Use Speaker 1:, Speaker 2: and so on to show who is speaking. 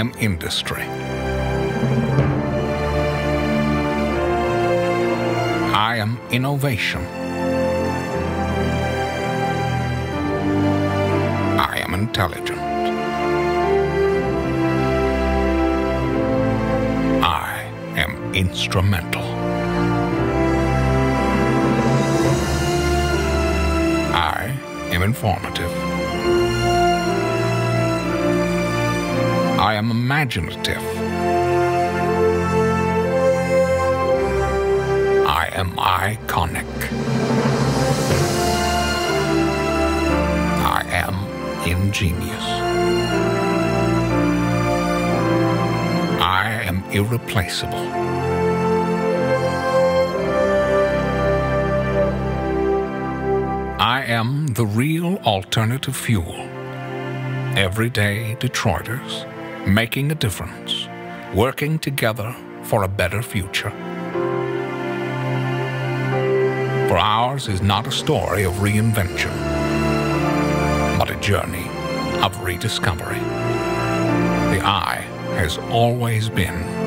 Speaker 1: I am industry. I am innovation. I am intelligent. I am instrumental. I am informative. I am imaginative. I am iconic. I am ingenious. I am irreplaceable. I am the real alternative fuel. Everyday Detroiters making a difference, working together for a better future. For ours is not a story of reinvention, but a journey of rediscovery. The I has always been